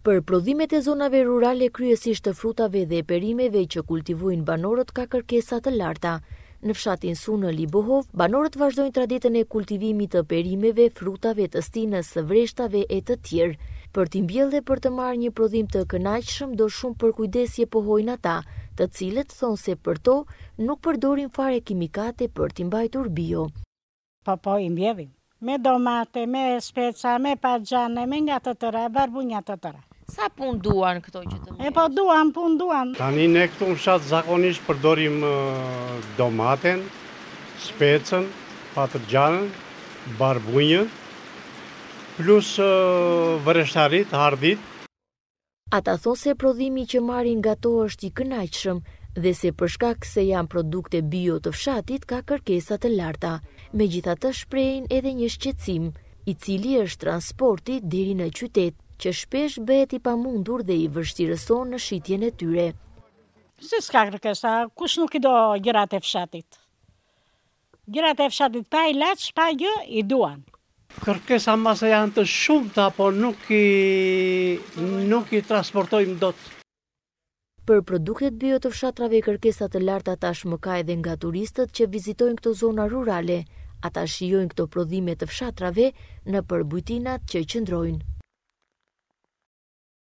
Për prodhimet e zonave rurale kryesisht të frutave dhe perimeve që kultivojnë banorët ka kërkesa të larta. Në fshatin Suhë në Libohovë, banorët vazhdojnë traditën e kultivimit të perimeve, frutave të stinës, vreshtave e të tjera. Për t'i mbjellë dhe për të marrë një prodhim të kënaqshëm do shumë përkujdesje pohojnë ata, të cilët thonë se për to nuk përdorin fare kimikate për t'i mbajtur bio. Po po i mbjellim. Me domate, me speca, me patëxhanë, me nga të tëra, barbunja të tëra. Sa punë duan këto që të mjesh? E po duan punë duan. Tani ne këtu në fshat zakonisht përdorim domaten, specën, patëxhanën, barbunjën, plus vreshtaritë, hardhitë. Ata thonë se prodhimi që marrin nga to është i kënaqshëm dhe se për shkak se janë produkte bio të fshatit ka kërkesa të larta. Megjithatë shprehin edhe një shqetësim, i cili është transporti deri në qytet, që shpesh bëhet i pamundur dhe i vështirëson në shitjen e tyre. Si s'ka kërkesa, kush nuk i do gjërat e fshatit. Gjërat e fshatit pa ilaç, pa gjë, i duan. Kërkesat mbase janë të shumta po nuk i nuk i transportojmë dot. Për produktet bio të fshatrave kërkesa të larta tashmë ka edhe nga turistët që vizitojnë këto zona rurale, ata shijojnë këto prodhime të fshatrave nëpër bujtinat që qëndrojnë.